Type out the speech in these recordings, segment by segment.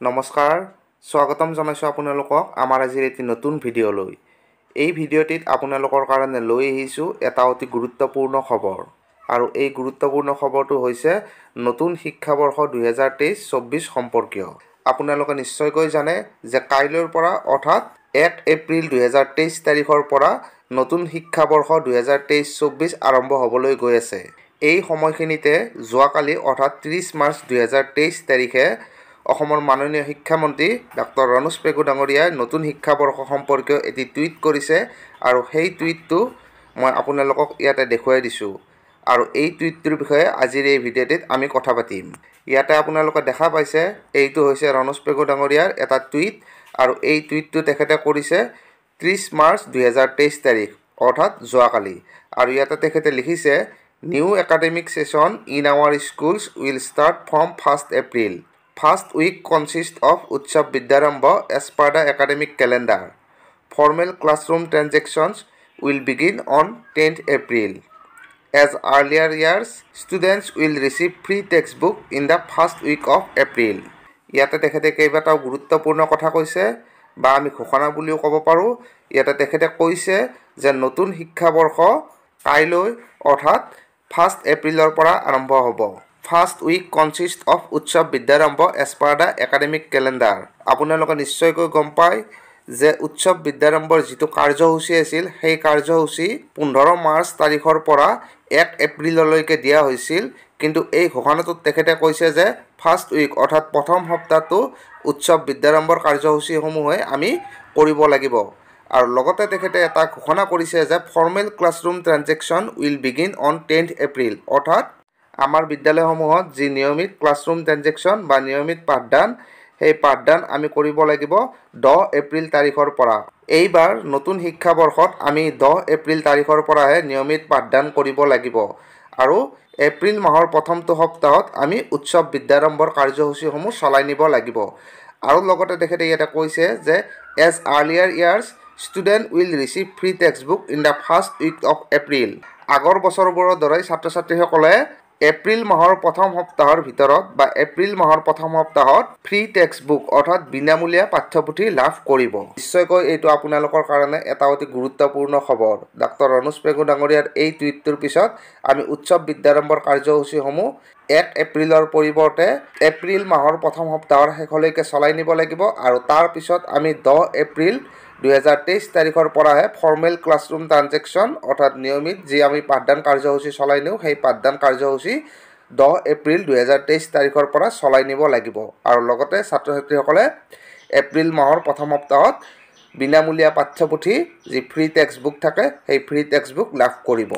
নমস্কাৰ স্বাগতম জনাইছোঁ আপোনালোকক আমাৰ আজিৰ এটি নতুন ভিডিঅ'লৈ। এই ভিডিঅ'টিত আপোনালোকৰ কাৰণে লৈ আহিছোঁ এটা অতি গুৰুত্বপূৰ্ণ খবৰ। আৰু এই গুৰুত্বপূৰ্ণ খবৰটো হৈছে নতুন শিক্ষাবৰ্ষ দুহেজাৰ তেইছ চৌব্বিছ সম্পৰ্কীয়। আপোনালোকে নিশ্চয়কৈ জানে যে কাইলৈৰ পৰা অৰ্থাৎ এক এপ্ৰিল দুহেজাৰ তেইছ তাৰিখৰ পৰা নতুন শিক্ষাবৰ্ষ দুহেজাৰ তেইছ চৌব্বিছ আৰম্ভ হ'বলৈ গৈ আছে। এই সময়খিনিতে যোৱাকালি অৰ্থাৎ ত্ৰিছ মাৰ্চ দুহেজাৰ তেইছ তাৰিখে অসমৰ মাননীয় শিক্ষামন্ত্ৰী ডক্টৰ ৰণোজ পেগু ডাঙৰীয়াই নতুন শিক্ষাবৰ্ষ সম্পৰ্কীয় এটি টুইট কৰিছে আৰু সেই টুইটটো মই আপোনালোকক ইয়াতে দেখুৱাই দিছোঁ। আৰু এই টুইটটোৰ বিষয়ে আজিৰ এই ভিডিঅ'টিত আমি কথা পাতিম। ইয়াতে আপোনালোকে দেখা পাইছে এইটো হৈছে ৰণোজ পেগু ডাঙৰীয়াৰ এটা টুইট আৰু এই টুইটটো তেখেতে কৰিছে ত্ৰিছ মাৰ্চ দুহেজাৰ তেইছ তাৰিখ অৰ্থাৎ যোৱাকালি। আৰু ইয়াতে তেখেতে লিখিছে new academic session in our schools will start from first April. First week consist of Utsav Vidyarambh as per the academic calendar formal classroom transactions will begin on tenth April as earlier years students will receive free text book in the first week of April ইয়াতে তেখেতে কেইবাটাও গুৰুত্বপূৰ্ণ কথা কৈছে বা আমি ঘোষণা বুলিও ক'ব পাৰোঁ। ইয়াতে তেখেতে কৈছে যে নতুন শিক্ষাবৰ্ষ কাইলৈ অৰ্থাৎ ফাৰ্ষ্ট এপ্ৰিলৰ পৰা আৰম্ভ হ'ব। First week consist of Utsav Vidyarambh as per the academic calendar. আপোনালোকে নিশ্চয়কৈ গম পায় যে উৎসৱ বিদ্যাৰম্ভৰ যিটো কাৰ্যসূচী আছিল সেই কাৰ্যসূচী পোন্ধৰ মাৰ্চ তাৰিখৰ পৰা এক এপ্ৰিললৈকে দিয়া হৈছিল। কিন্তু এই ঘোষণাটোত তেখেতে কৈছে যে ফাৰ্ষ্ট উইক অৰ্থাৎ প্ৰথম সপ্তাহটো উৎসৱ বিদ্যাৰম্ভৰ কাৰ্যসূচীসমূহে আমি কৰিব লাগিব। আৰু লগতে তেখেতে এটা ঘোষণা কৰিছে যে formal classroom transaction will begin on tenth April অৰ্থাৎ আমাৰ বিদ্যালয়সমূহত যি নিয়মিত ক্লাছৰুম ট্ৰেনজেকশ্যন বা নিয়মিত পাঠদান সেই পাঠদান আমি কৰিব লাগিব দহ এপ্ৰিল তাৰিখৰ পৰা। এইবাৰ নতুন শিক্ষাবৰ্ষত আমি দহ এপ্ৰিল তাৰিখৰ পৰাহে নিয়মিত পাঠদান কৰিব লাগিব আৰু এপ্ৰিল মাহৰ প্ৰথমটো সপ্তাহত আমি উৎসৱ বিদ্যাৰম্ভৰ কাৰ্যসূচীসমূহ চলাই নিব লাগিব। আৰু লগতে তেখেতে ইয়াতে কৈছে যে as earlier years student will receive free text book in the first week of April আগৰ বছৰবোৰৰ দৰে ছাত্ৰ ছাত্ৰীসকলে এপ্ৰিল মাহৰ প্ৰথম সপ্তাহৰ ভিতৰত বা এপ্ৰিল মাহৰ প্ৰথম সপ্তাহত ফ্ৰী টেক্সট বুক অৰ্থাৎ বিনামূলীয়া পাঠ্যপুথি লাভ কৰিব। নিশ্চয়কৈ এইটো আপোনালোকৰ কাৰণে এটা অতি গুৰুত্বপূৰ্ণ খবৰ। ডাক্তৰ ৰণোজ পেগু ডাঙৰীয়াৰ এই টুইটটোৰ পিছত আমি উৎসৱ বিদ্যাৰম্ভৰ কাৰ্যসূচীসমূহ এক এপ্ৰিলৰ পৰিৱৰ্তে এপ্ৰিল মাহৰ প্ৰথম সপ্তাহৰ শেষলৈকে চলাই নিব লাগিব আৰু তাৰপিছত আমি দহ এপ্ৰিল দুহেজাৰ তেইছ তাৰিখৰ পৰাহে ফৰ্মেল ক্লাছৰুম ট্ৰানজেকশ্যন অৰ্থাৎ নিয়মিত যি আমি পাঠদান কাৰ্যসূচী চলাই নিওঁ সেই পাঠদান কাৰ্যসূচী দহ এপ্ৰিল দুহেজাৰ তেইছ তাৰিখৰ পৰা চলাই নিব লাগিব। আৰু লগতে ছাত্ৰ ছাত্ৰীসকলে এপ্ৰিল মাহৰ প্ৰথম সপ্তাহত বিনামূলীয়া পাঠ্যপুথি যি ফ্ৰী টেক্সট বুক থাকে সেই ফ্ৰী টেক্সট বুক লাভ কৰিব।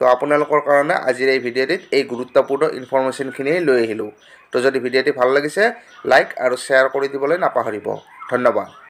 তো আপোনালোকৰ কাৰণে আজিৰ এই ভিডিঅ'টিত এই গুৰুত্বপূৰ্ণ ইনফৰ্মেশ্যনখিনিয়ে লৈ আহিলোঁ। তো যদি ভিডিঅ'টি ভাল লাগিছে লাইক আৰু শ্বেয়াৰ কৰি দিবলৈ নাপাহৰিব। ধন্যবাদ।